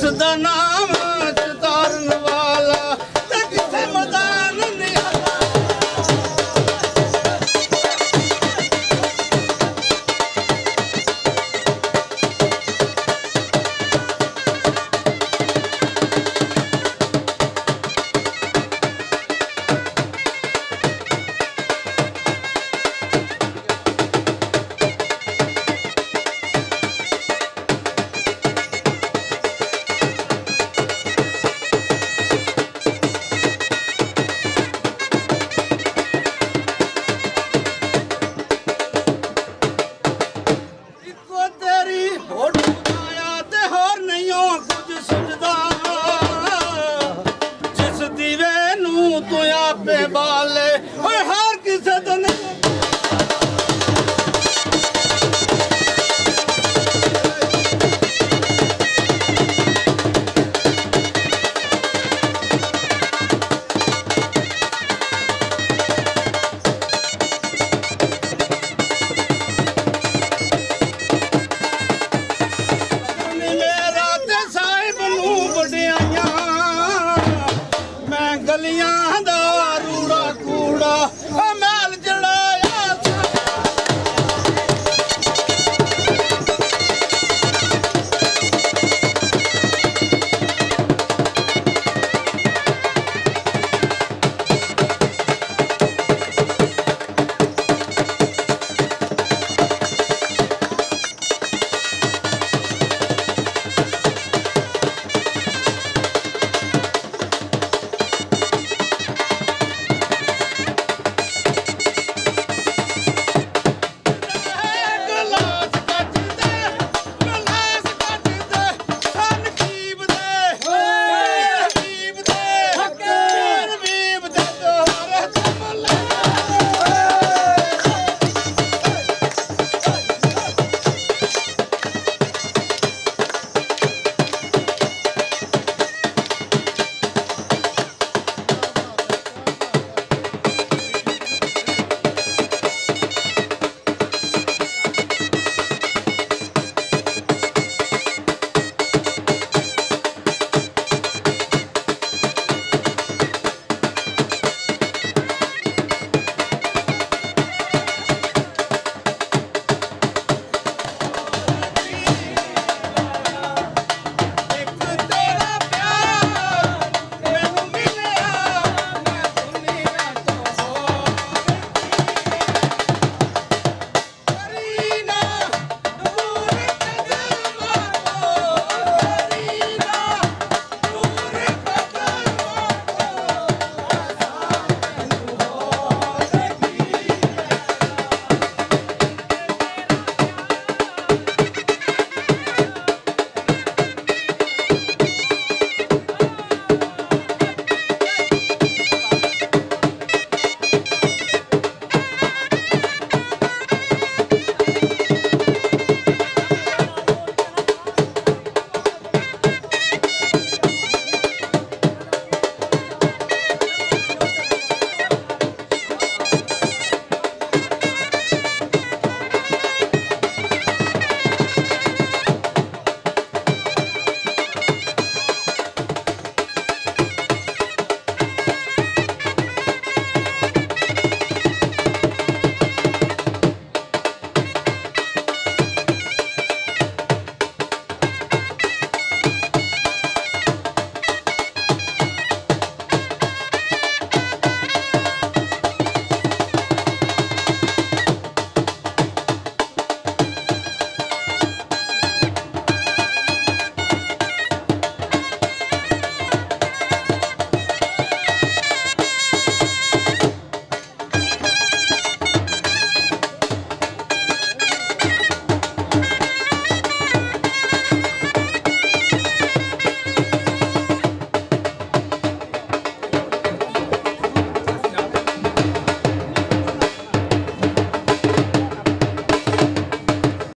ਉਸ ਦਾ ਨਾਮ